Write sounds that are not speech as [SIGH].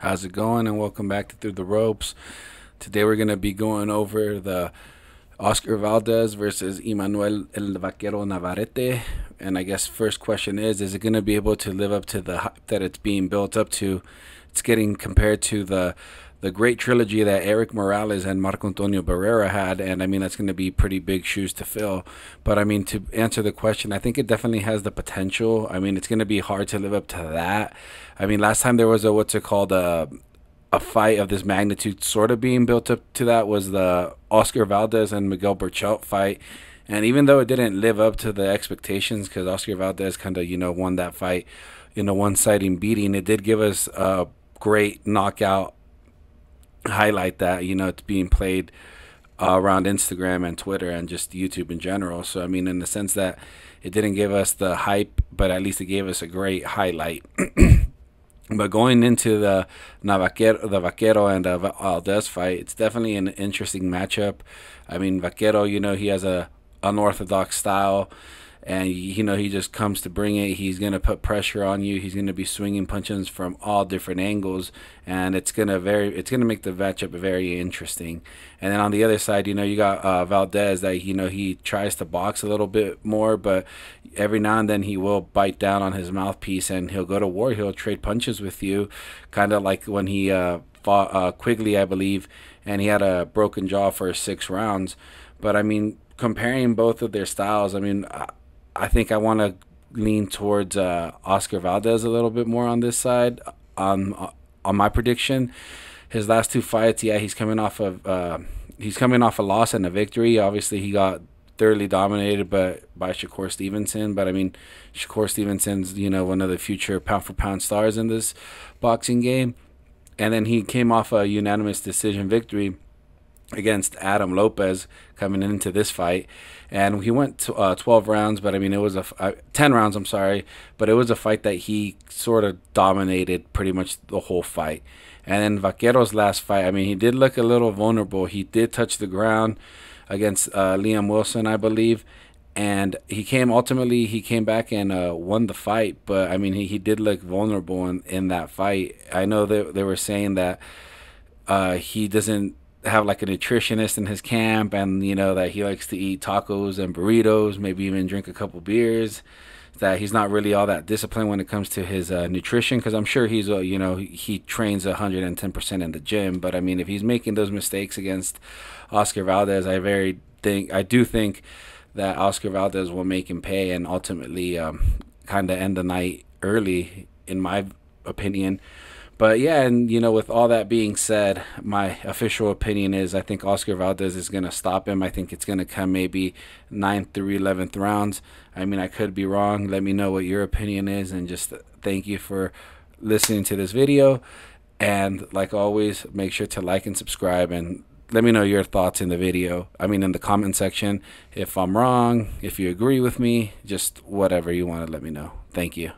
How's it going? And welcome back to Through the Ropes. Today we're going to be going over the Oscar Valdez versus Emanuel El Vaquero Navarrete. And I guess first question is is it going to be able to live up to the hype that it's being built up to? It's getting compared to the the great trilogy that Erik Morales and Marco Antonio Barrera had, and I mean that's going to be pretty big shoes to fill. But I mean to answer the question, I think it definitely has the potential. I mean it's going to be hard to live up to that. I mean last time there was a what's it called a a fight of this magnitude sort of being built up to that was the Oscar Valdez and Miguel Berchelt fight. And even though it didn't live up to the expectations, because Oscar Valdez kind of, you know, won that fight in a one sided beating, it did give us a great knockout highlight that you know it's being played uh, around Instagram and Twitter and just YouTube in general. So I mean, in the sense that it didn't give us the hype, but at least it gave us a great highlight. [CLEARS THROAT] but going into the Navaquero, the Vaquero and the Valdez fight, it's definitely an interesting matchup. I mean, Vaquero, you know, he has a unorthodox style and you know he just comes to bring it. He's gonna put pressure on you. He's gonna be swinging punches from all different angles, and it's gonna very it's gonna make the matchup very interesting. And then on the other side, you know you got uh, Valdez that you know he tries to box a little bit more, but every now and then he will bite down on his mouthpiece and he'll go to war. He'll trade punches with you, kind of like when he uh, fought uh, Quigley, I believe, and he had a broken jaw for six rounds. But I mean, comparing both of their styles, I mean. I think I want to lean towards uh, Oscar Valdez a little bit more on this side. On uh, on my prediction, his last two fights, yeah, he's coming off of uh, he's coming off a loss and a victory. Obviously, he got thoroughly dominated, but by Shakur Stevenson. But I mean, Shakur Stevenson's you know one of the future pound for pound stars in this boxing game, and then he came off a unanimous decision victory against Adam Lopez coming into this fight, and he went to, uh, 12 rounds. But I mean, it was a uh, 10 rounds. I'm sorry, but it was a fight that he sort of dominated pretty much the whole fight. And then Vaquero's last fight, I mean, he did look a little vulnerable. He did touch the ground against uh, Liam Wilson, I believe. And he came ultimately. He came back and uh, won the fight, but I mean, he, he did look vulnerable in, in that fight. I know that they were saying that uh, he doesn't have like a nutritionist in his camp and you know that he likes to eat tacos and burritos maybe even drink a couple beers that he's not really all that disciplined when it comes to his uh, nutrition because i'm sure he's a you know he trains 110% in the gym but i mean if he's making those mistakes against oscar valdez i very think i do think that oscar valdez will make him pay and ultimately um, kind of end the night early in my opinion but yeah, and you know, with all that being said, my official opinion is I think Oscar Valdez is going to stop him. I think it's going to come maybe ninth through 11th rounds. I mean, I could be wrong. Let me know what your opinion is, and just thank you for listening to this video. And like always, make sure to like and subscribe and let me know your thoughts in the video. I mean, in the comment section. If I'm wrong, if you agree with me, just whatever you want to let me know. Thank you.